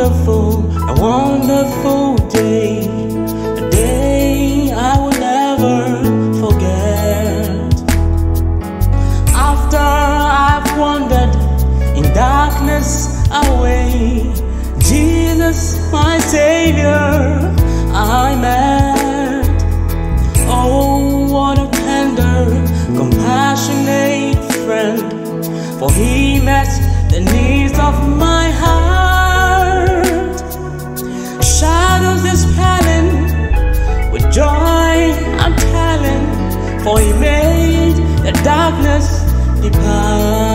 wonderful, a wonderful day. A day I will never forget. After I've wandered in darkness away, Jesus, my Savior, I met. Oh, what a tender, compassionate friend, for he met for he made the darkness depart.